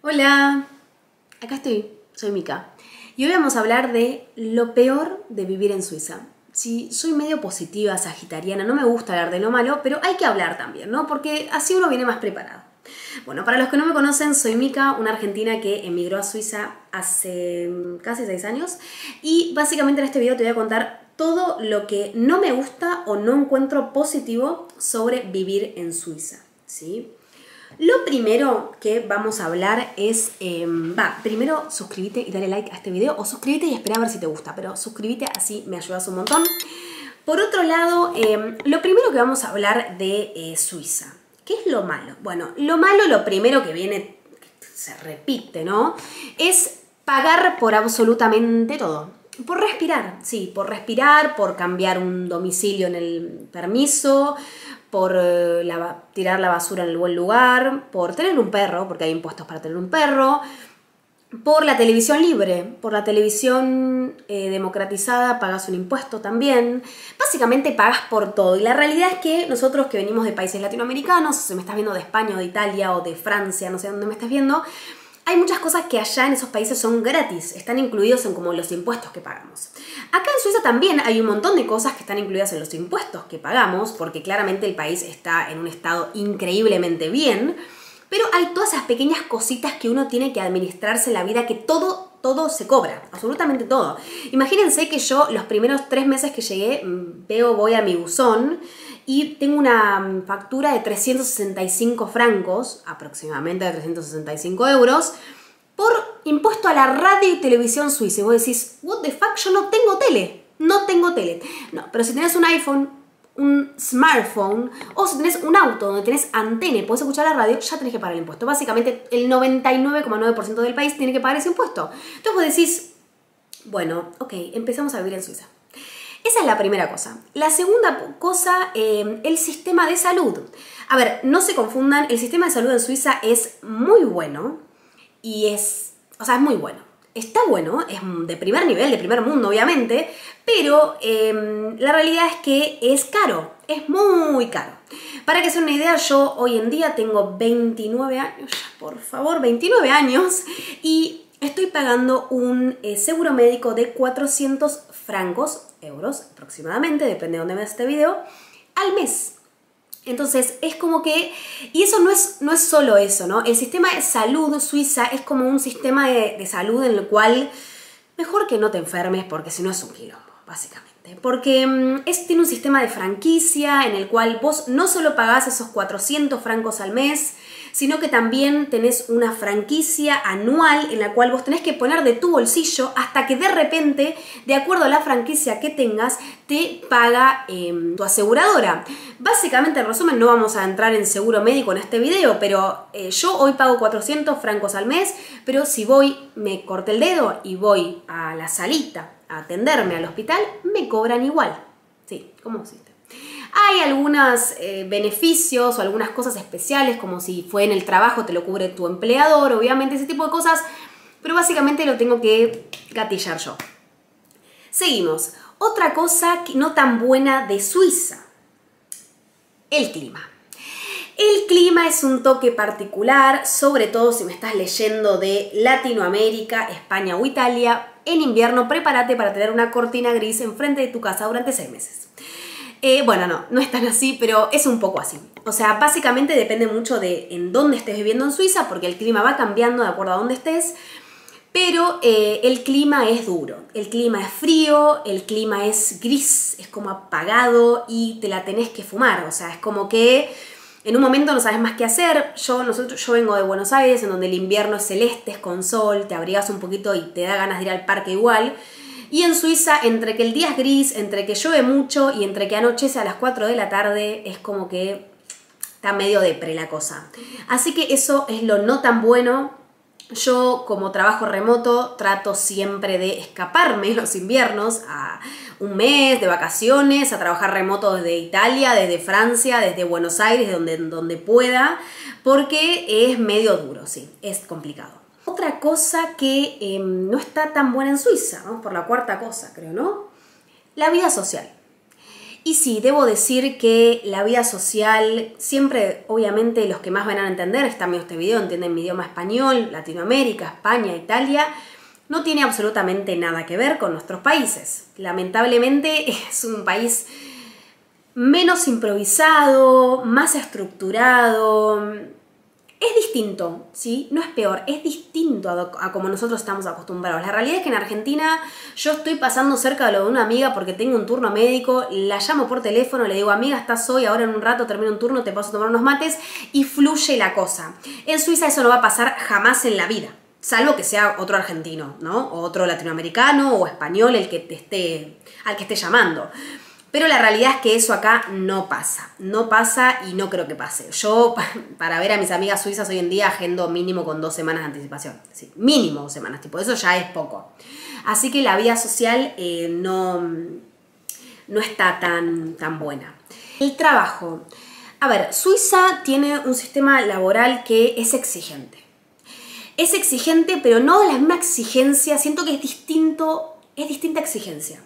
Hola, acá estoy, soy Mika. Y hoy vamos a hablar de lo peor de vivir en Suiza. Sí, soy medio positiva, sagitariana, no me gusta hablar de lo malo, pero hay que hablar también, ¿no? Porque así uno viene más preparado. Bueno, para los que no me conocen, soy Mika, una argentina que emigró a Suiza hace mm, casi seis años. Y básicamente en este video te voy a contar todo lo que no me gusta o no encuentro positivo sobre vivir en Suiza, ¿sí? Lo primero que vamos a hablar es, em, va, primero suscríbete y dale like a este video o suscríbete y espera a ver si te gusta, pero suscríbete así me ayudas un montón. Por otro lado, em, lo primero que vamos a hablar de eh, Suiza. ¿Qué es lo malo? Bueno, lo malo, lo primero que viene, se repite, ¿no? Es pagar por absolutamente todo. Por respirar, sí, por respirar, por cambiar un domicilio en el permiso, por eh, tirar la basura en el buen lugar, por tener un perro, porque hay impuestos para tener un perro, por la televisión libre, por la televisión eh, democratizada pagas un impuesto también. Básicamente pagas por todo. Y la realidad es que nosotros que venimos de países latinoamericanos, si me estás viendo de España o de Italia o de Francia, no sé dónde me estás viendo, hay muchas cosas que allá en esos países son gratis, están incluidos en como los impuestos que pagamos. Acá en Suiza también hay un montón de cosas que están incluidas en los impuestos que pagamos, porque claramente el país está en un estado increíblemente bien, pero hay todas esas pequeñas cositas que uno tiene que administrarse en la vida, que todo, todo se cobra, absolutamente todo. Imagínense que yo los primeros tres meses que llegué, mm, veo, voy a mi buzón y tengo una mm, factura de 365 francos, aproximadamente de 365 euros, por impuesto a la radio y televisión suiza. Y vos decís, what the fuck, yo no tengo tele, no tengo tele. No, pero si tenés un iPhone, un smartphone, o si tenés un auto donde tenés antena y podés escuchar la radio, ya tenés que pagar el impuesto. Básicamente el 99,9% del país tiene que pagar ese impuesto. Entonces vos decís, bueno, ok, empezamos a vivir en Suiza. Esa es la primera cosa. La segunda cosa, eh, el sistema de salud. A ver, no se confundan, el sistema de salud en Suiza es muy bueno y es, o sea, es muy bueno. Está bueno, es de primer nivel, de primer mundo, obviamente, pero em, la realidad es que es caro, es muy caro. Para que se una idea, yo hoy en día tengo 29 años, por favor, 29 años, y estoy pagando un eh, seguro médico de 400 francos, euros aproximadamente, depende de dónde veas este video, al mes. Entonces es como que, y eso no es, no es solo eso, ¿no? El sistema de salud suiza es como un sistema de, salud en el cual mejor que no te enfermes porque si no es un quilombo, básicamente. Porque mm, es, tiene un sistema de franquicia en el cual vos no solo pagás esos 400 francos al mes, sino que también tenés una franquicia anual en la cual vos tenés que poner de tu bolsillo hasta que de repente, de acuerdo a la franquicia que tengas, te paga em, tu aseguradora. Básicamente, en resumen, no vamos a entrar en seguro médico en este video, pero eh, yo hoy pago 400 francos al mes, pero si voy, me corté el dedo y voy a la salita a atenderme al hospital, me cobran igual. Sí, ¿cómo existe? Hay algunos eh, beneficios o algunas cosas especiales, como si fue en el trabajo, te lo cubre tu empleador, obviamente ese tipo de cosas, pero básicamente lo tengo que gatillar yo. Seguimos. Otra cosa no tan buena de Suiza, el clima. El clima es un toque particular, sobre todo si me estás leyendo de Latinoamérica, España o Italia. En invierno prepárate para tener una cortina gris enfrente de tu casa durante seis meses. Eh, bueno, no, no es tan así, pero es un poco así. O sea, básicamente depende mucho de en dónde estés viviendo en Suiza, porque el clima va cambiando de acuerdo a dónde estés. Pero eh, el clima es duro, el clima es frío, el clima es gris, es como apagado y te la tenés que fumar. O sea, es como que en un momento no sabes más qué hacer. Yo, nosotros, yo vengo de Buenos Aires, en donde el invierno es celeste, es con sol, te abrigas un poquito y te da ganas de ir al parque igual. Y en Suiza, entre que el día es gris, entre que llueve mucho y entre que anochece a las 4 de la tarde, es como que está medio depre la cosa. Así que eso es lo no tan bueno. Yo como trabajo remoto trato siempre de escaparme los inviernos a un mes de vacaciones, a trabajar remoto desde Italia, desde Francia, desde Buenos Aires, donde, donde pueda, porque es medio duro, sí, es complicado. Otra cosa que em, no está tan buena en Suiza, vamos por la cuarta cosa, creo, ¿no? La vida social. Y sí, debo decir que la vida social, siempre, obviamente, los que más van a entender, están viendo este video, entienden mi idioma español, Latinoamérica, España, Italia, no tiene absolutamente nada que ver con nuestros países. Lamentablemente es un país menos improvisado, más estructurado, es distinto, ¿sí? No es peor, es distinto a, como nosotros estamos acostumbrados. La realidad es que en Argentina yo estoy pasando cerca de lo de una amiga porque tengo un turno médico, la llamo por teléfono, le digo, amiga, estás hoy, ahora en un rato termino un turno, te paso a tomar unos mates y fluye la cosa. En Suiza eso no va a pasar jamás en la vida. Salvo que sea otro argentino, ¿no? O otro latinoamericano o español el que te esté, al que esté llamando. Pero la realidad es que eso acá no pasa, no pasa y no creo que pase. Yo para ver a mis amigas suizas hoy en día agendo mínimo con dos semanas de anticipación, mínimo dos semanas, tipo, eso ya es poco. Así que la vida social eh, no, no está tan, tan buena. El trabajo. A ver, Suiza tiene un sistema laboral que es exigente. Es exigente, pero no de la misma exigencia, siento que es distinto, es distinta exigencia.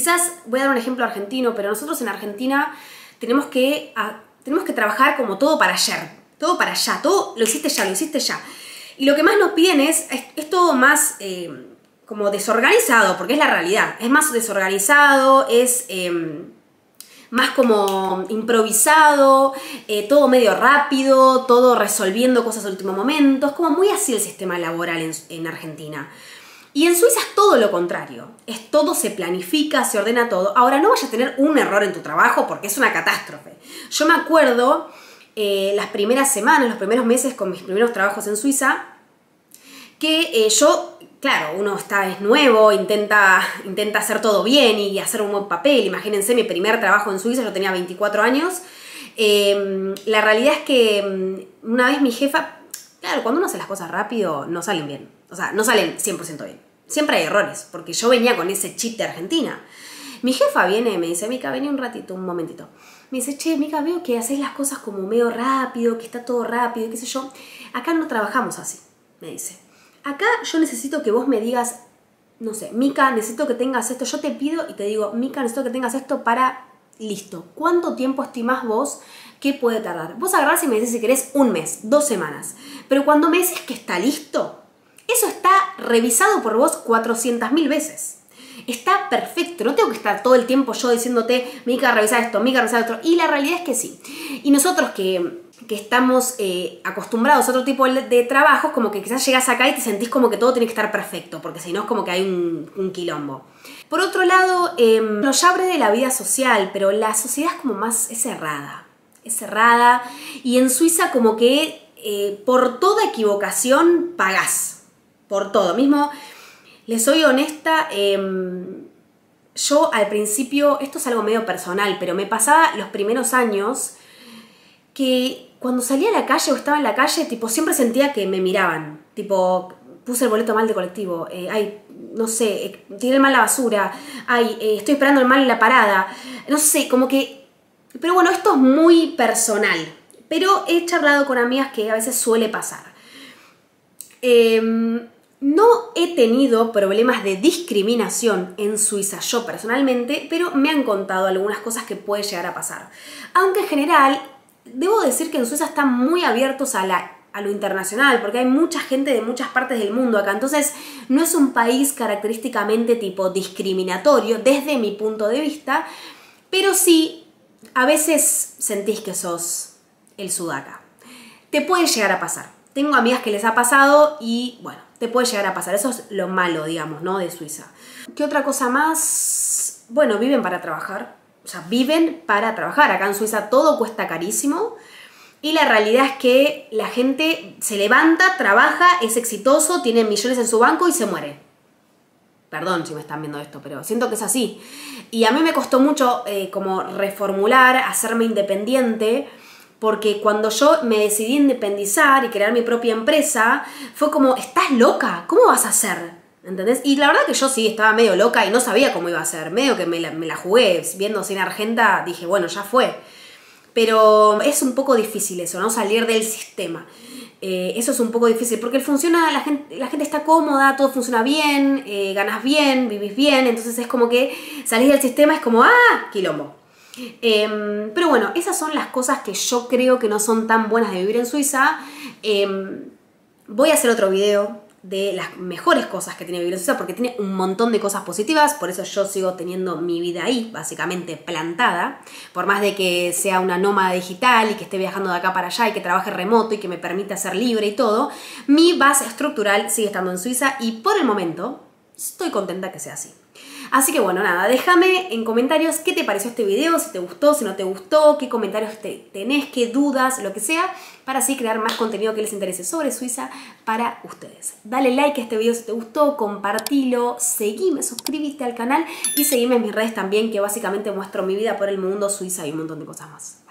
Quizás voy a dar un ejemplo argentino, pero nosotros en Argentina tenemos que, tenemos que trabajar como todo para ayer, todo para allá, todo lo hiciste ya, lo hiciste ya. Y lo que más nos piden es, es, todo más eh, como desorganizado, porque es la realidad, es más desorganizado, es... Em, más como improvisado, eh, todo medio rápido, todo resolviendo cosas al último momento. Es como muy así el sistema laboral en Argentina. Y en Suiza es todo lo contrario. Es todo se planifica, se ordena todo. Ahora no vayas a tener un error en tu trabajo porque es una catástrofe. Yo me acuerdo eh, las primeras semanas, los primeros meses con mis primeros trabajos en Suiza, que eh, yo, claro, uno está, es nuevo, intenta, intenta hacer todo bien y hacer un buen papel. Imagínense mi primer trabajo en Suiza, yo tenía 24 años. Em, la realidad es que mm, una vez mi jefa, claro, cuando uno hace las cosas rápido, no salen bien o sea, no salen 100% bien. Siempre hay errores, porque yo venía con ese chip de Argentina. Mi jefa viene y me dice, Mica, vení un ratito, un momentito. Me dice, che, Mica, veo que hacéis las cosas como medio rápido, que está todo rápido, qué sé yo. Acá no trabajamos así, me dice. Acá yo necesito que vos me digas, no sé, Mica, necesito que tengas esto. Yo te pido y te digo, Mica, necesito que tengas esto para listo. ¿Cuánto tiempo estimás vos que puede tardar? Vos agarrás y me dices si querés un mes, dos semanas. Pero cuando me dices que está listo, eso está revisado por vos 400.000 veces. Está perfecto, no tengo que estar todo el tiempo yo diciéndote, Mica, revisa esto, Mica, revisa esto. Y la realidad es que sí. Y nosotros que, estamos eh, acostumbrados a otro tipo de, trabajos, como que quizás llegas acá y te sentís como que todo tiene que estar perfecto, porque si no es como que hay un, quilombo. Por otro lado, eh, nos abre de la vida social, pero la sociedad es como más, es cerrada. Es cerrada. Y en Suiza como que eh, por toda equivocación pagás por todo. Mismo, les soy honesta, em, yo al principio, esto es algo medio personal, pero me pasaba los primeros años que cuando salía a la calle o estaba en la calle, tipo, siempre sentía que me miraban. Tipo, puse el boleto mal de colectivo, eh, ay, no sé, eh, tiré mal la basura, ay, eh, estoy esperando el mal en la parada, no sé, como que... Pero bueno, esto es muy personal, pero he charlado con amigas que a veces suele pasar. Eh, no he tenido problemas de discriminación en Suiza yo personalmente, pero me han contado algunas cosas que puede llegar a pasar. Aunque en general, debo decir que en Suiza están muy abiertos a, lo internacional, porque hay mucha gente de muchas partes del mundo acá. Entonces, no es un país característicamente tipo discriminatorio desde mi punto de vista, pero sí, a veces sentís que sos el sudaca. Te puede llegar a pasar. Tengo amigas que les ha pasado y bueno, te puede llegar a pasar. Eso es lo malo, digamos, ¿no? De Suiza. ¿Qué otra cosa más? Bueno, viven para trabajar. O sea, viven para trabajar. Acá en Suiza todo cuesta carísimo. Y la realidad es que la gente se levanta, trabaja, es exitoso, tiene millones en su banco y se muere. Perdón si me están viendo esto, pero siento que es así. Y a mí me costó mucho eh, como reformular, hacerme independiente porque cuando yo me decidí independizar y crear mi propia empresa, fue como, estás loca, ¿cómo vas a hacer? ¿Entendés? Y la verdad que yo sí estaba medio loca y no sabía cómo iba a ser, medio que me la, jugué, viendo sin Argenta, dije, bueno, ya fue. pero es un poco difícil eso, ¿no? Salir del sistema. Eh, eso es un poco difícil porque funciona, la gente, la gente está cómoda, todo funciona bien, eh, ganas bien, vivís bien, entonces es como que salir del sistema es como, ¡ah! Quilombo. Em, pero bueno, esas son las cosas que yo creo que no son tan buenas de vivir en Suiza. Em, voy a hacer otro video de las mejores cosas que tiene vivir en Suiza porque tiene un montón de cosas positivas, por eso yo sigo teniendo mi vida ahí, básicamente plantada, por más de que sea una nómada digital y que esté viajando de acá para allá y que trabaje remoto y que me permita ser libre y todo, mi base estructural sigue estando en Suiza y por el momento estoy contenta que sea así. Así que bueno, nada, déjame en comentarios qué te pareció este video, si te gustó, si no te gustó, qué comentarios te, tenés, qué dudas, lo que sea, para así crear más contenido que les interese sobre Suiza para ustedes. Dale like a este video si te gustó, compartilo, seguime, suscríbete al canal y seguime en mis redes también, que básicamente muestro mi vida por el mundo Suiza y un montón de cosas más.